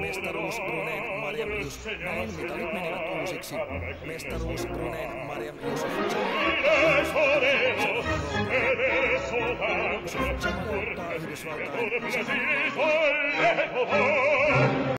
Mestaruus Brunen, Maria Jus. Näin mitalit menivät uusiksi. Mestaruus Brunen, Mariam Jus. Yhdysvaltain